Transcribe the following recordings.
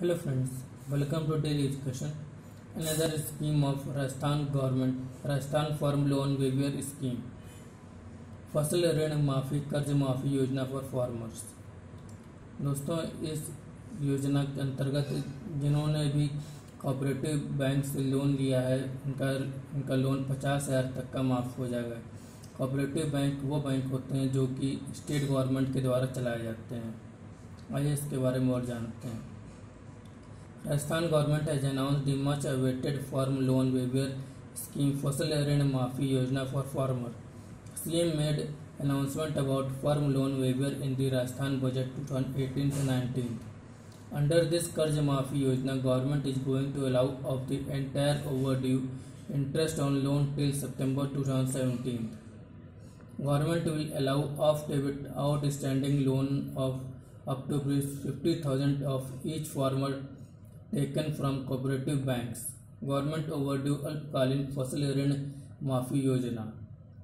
Hello friends, welcome to daily education. Another scheme of Rajasthan government, Rajasthan Farm Loan Waiver Scheme. फ़सल ऋण माफ़ी कर्ज माफ़ी योजना for farmers दोस्तों इस योजना के अंतर्गत जिन्होंने भी कोऑपरेटिव बैंक से लोन लिया है उनका उनका लोन पचास हज़ार तक का माफ़ हो जाएगा कोऑपरेटिव बैंक वो बैंक होते हैं जो कि स्टेट गवर्नमेंट के द्वारा चलाए जाते हैं आइए इसके बारे में और जानते हैं Rajasthan government has announced the much awaited farm loan waiver scheme Fasal Rin Mafi Yojana for farmer. CM made announcement about farm loan waiver in the Rajasthan budget 2018-19. Under this Karj Maafi Yojana, government is going to allow of the entire overdue interest on loan till September 2017. Government will allow off debit outstanding loan of up to 50,000 of each farmer taken from cooperative banks. Government overdue Alpkalin Fasal Rin Maafi Yojana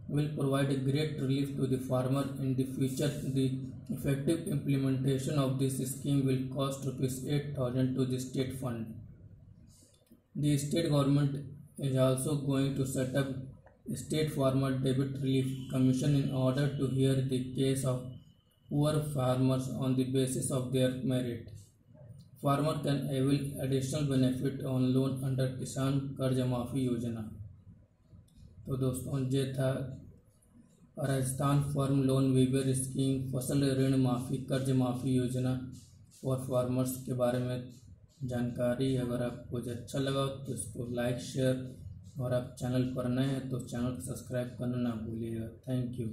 will provide a great relief to the farmer in the future. The effective implementation of this scheme will cost rupees 8000 to the state fund. The state government is also going to set up State Farmer Debit Relief Commission in order to hear the case of poor farmers on the basis of their merit. Farmer can avail additional benefit on loan under किसान कर्ज माफ़ी योजना। तो दोस्तों, ये था Rajasthan farm loan waiver scheme, फ़सल ऋण माफ़ी कर्ज माफ़ी योजना और फार्मर्स के बारे में जानकारी। अगर आपको अच्छा लगा तो इसको लाइक, शेयर और आप चैनल पर नए हैं तो चैनल को सब्सक्राइब करना ना भूलिएगा। Thank you.